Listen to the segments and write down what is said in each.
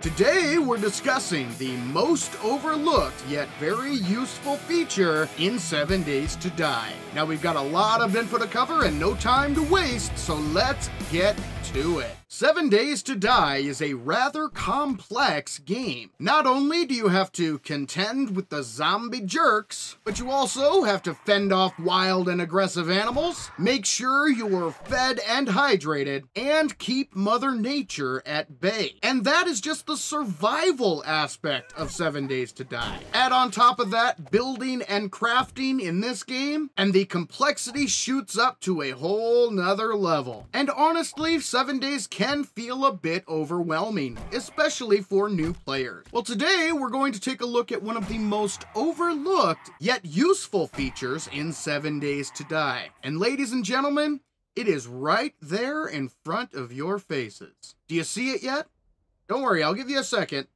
Today, we're discussing the most overlooked yet very useful feature in 7 Days to Die. Now, we've got a lot of info to cover and no time to waste, so let's get to it. Seven Days to Die is a rather complex game. Not only do you have to contend with the zombie jerks, but you also have to fend off wild and aggressive animals, make sure you're fed and hydrated, and keep Mother Nature at bay. And that is just the survival aspect of Seven Days to Die. Add on top of that building and crafting in this game, and the complexity shoots up to a whole nother level. And honestly, Seven Days can feel a bit overwhelming, especially for new players. Well, today we're going to take a look at one of the most overlooked yet useful features in 7 Days to Die. And ladies and gentlemen, it is right there in front of your faces. Do you see it yet? Don't worry, I'll give you a second.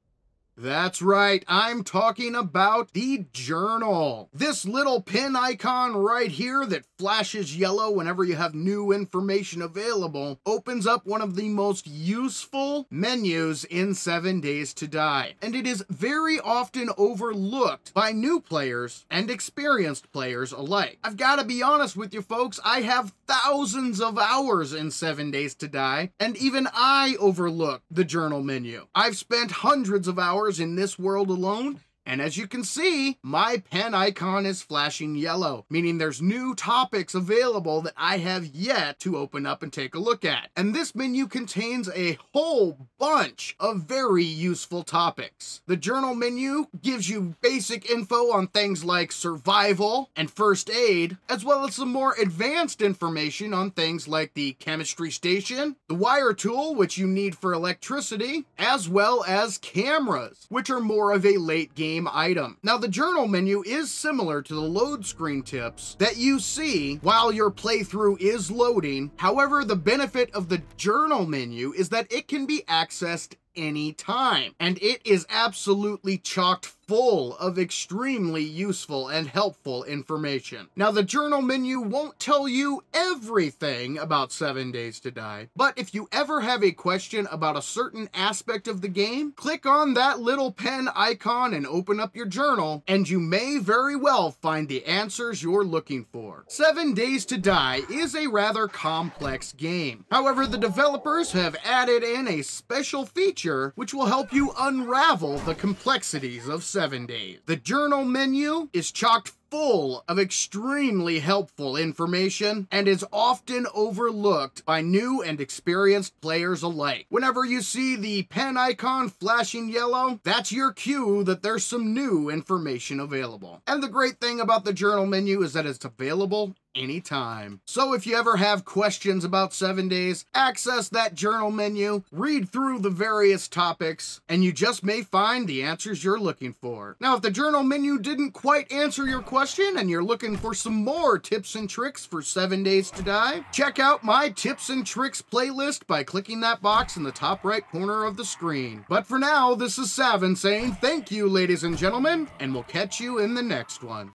That's right, I'm talking about the journal. This little pin icon right here that flashes yellow whenever you have new information available opens up one of the most useful menus in 7 Days to Die. And it is very often overlooked by new players and experienced players alike. I've got to be honest with you folks, I have thousands of hours in 7 Days to Die, and even I overlook the journal menu. I've spent hundreds of hours in this world alone and as you can see, my pen icon is flashing yellow, meaning there's new topics available that I have yet to open up and take a look at. And this menu contains a whole bunch of very useful topics. The journal menu gives you basic info on things like survival and first aid, as well as some more advanced information on things like the chemistry station, the wire tool, which you need for electricity, as well as cameras, which are more of a late game item. Now, the journal menu is similar to the load screen tips that you see while your playthrough is loading. However, the benefit of the journal menu is that it can be accessed anytime. And it is absolutely chocked full of extremely useful and helpful information. Now, the journal menu won't tell you everything about 7 Days to Die, but if you ever have a question about a certain aspect of the game, click on that little pen icon and open up your journal, and you may very well find the answers you're looking for. 7 Days to Die is a rather complex game. However, the developers have added in a special feature which will help you unravel the complexities of seven days. The journal menu is chocked full of extremely helpful information and is often overlooked by new and experienced players alike. Whenever you see the pen icon flashing yellow, that's your cue that there's some new information available. And the great thing about the journal menu is that it's available anytime. So if you ever have questions about seven days, access that journal menu, read through the various topics, and you just may find the answers you're looking for. Now, if the journal menu didn't quite answer your question and you're looking for some more tips and tricks for seven days to die, check out my tips and tricks playlist by clicking that box in the top right corner of the screen. But for now, this is Saven saying thank you, ladies and gentlemen, and we'll catch you in the next one.